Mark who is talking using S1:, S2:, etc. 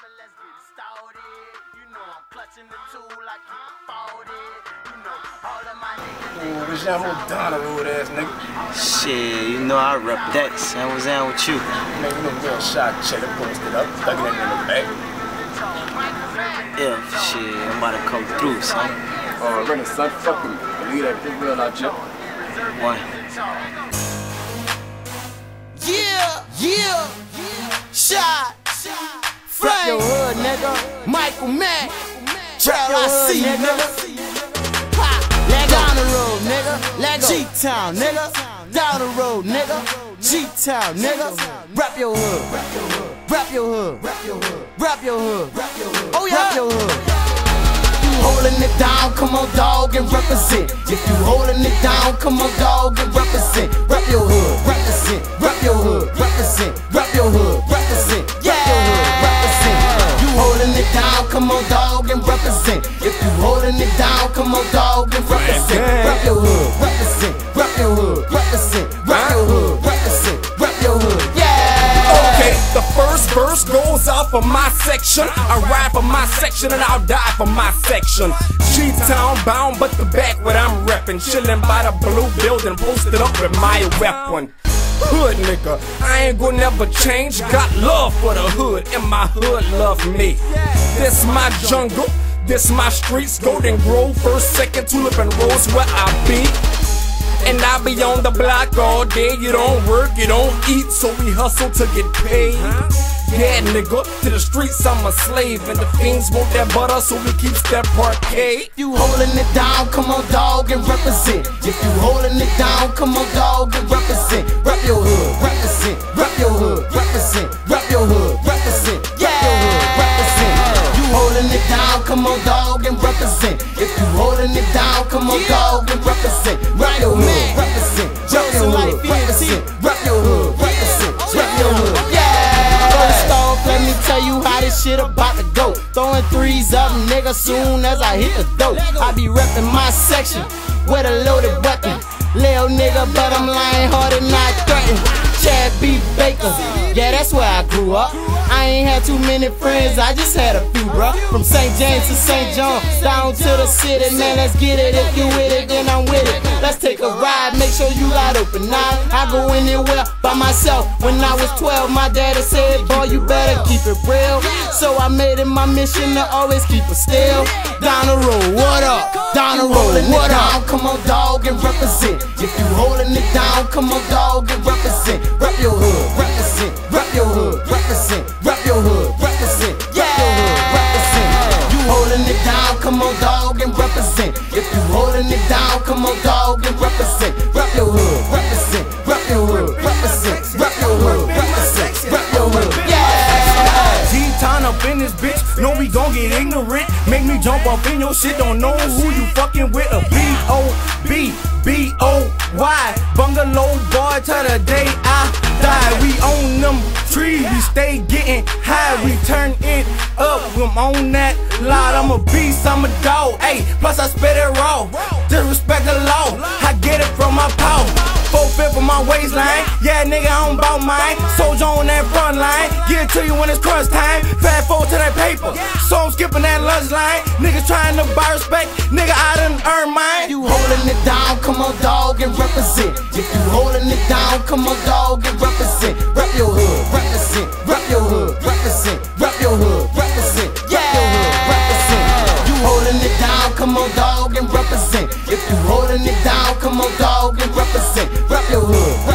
S1: and let's get started. You know I'm clutching the tool, I keep it folded. You know all of my niggas.
S2: Ooh, this young little Donna road ass nigga.
S3: Shit, you know I rep that. San was down with you.
S2: Nigga, you know, real shot cheddar posted up, thugging it in the back.
S3: Yeah, shit, I'm about to come through, son.
S2: Oh, running son, fucking believe that this real out here.
S3: One.
S1: Yeah, yeah, shot. Frank, your hood, nigga. Michael Matt, Trail I see, nigga. Leg down the road, nigga. Leg G-Town, nigga. Down the road, nigga. G-Town, nigga. Rap your hood. Rap your hood. Rap your hood. Rap your hood. Oh yeah. Rap your hood. Holding it down, come on, dog, and represent. If you holding it down, come on, dog, and represent. Rap your hood, represent. Rap your hood, represent.
S4: For my section. I ride for my section and I'll die for my section. G-Town bound, but the back what I'm reppin'. Chillin' by the blue building, posted up with my weapon. Hood nigga, I ain't gonna never change. Got love for the hood, and my hood love me. This my jungle, this my streets. Golden Grove, first, second, tulip and rose where I be. And I be on the block all day. You don't work, you don't eat, so we hustle to get paid. Yeah, nigga, to the streets I'm a slave, and the fiends want that butter, so we keep that parquet.
S1: you holding it down, come on, dog, and represent. If you holding it down, come on, dog, and represent. Rap your hood, represent. Rap your hood, represent. Rap your hood, represent. Rap your hood, represent. You holding it down, come on, dog, and represent. If you holding it down, come on, dog, and represent. Shit about to go. Throwing threes up, nigga, soon as I hit the dope. I be reppin' my section with a loaded weapon. Lil nigga, but I'm lying hard and not threatened. Chad B. Baker, yeah, that's where I grew up. I ain't had too many friends, I just had a few, bruh. From St. James to St. John, down to the city, man, let's get it. If you with it, then I'm with it. Let's take a ride, make sure you got open eyes. I go anywhere by myself. When I was 12, my daddy said, boy, you better keep it real. So I made it my mission to always keep it still. Down the road, what up? Down the road, what up? Come on, dog, and represent. If you holding it down, come on, dog, and represent. Rap your hood, represent. Rap your hood, represent. Rap your hood, represent. Rap your hood, represent. You holding it down, come on, dog, and represent. If you holding it down, come on, dog, and represent. Rap your hood, represent. Rap your hood, represent. Represent. Yeah.
S4: G-Town up in this bitch, know we gon' get ignorant. Make me jump off in your shit, don't know who you fucking with. A B-O-B, B-O-Y. Bungalow boy till the day I stay getting high. We turn it up, I'm on that lot. I'm a beast, I'm a dog. Ayy, plus I spit it raw. Disrespect the law, I get it from my paw. Four fifth of my waistline. Yeah, nigga, I don't bout mine. Soldier on that front line. Give it to you when it's crunch time. Fast forward to that paper. So I'm skipping that lunch line. Niggas trying to buy respect. Nigga, I done earned mine.
S1: You holding it down, come on, dog, and represent. If you holding it down, come on, dog, and represent. Rap your hood hood, represent, rep your hood, represent, rep your hood, represent. You holding it down, come on dog and represent. If you holding it down, come on dog and represent, rep your hood.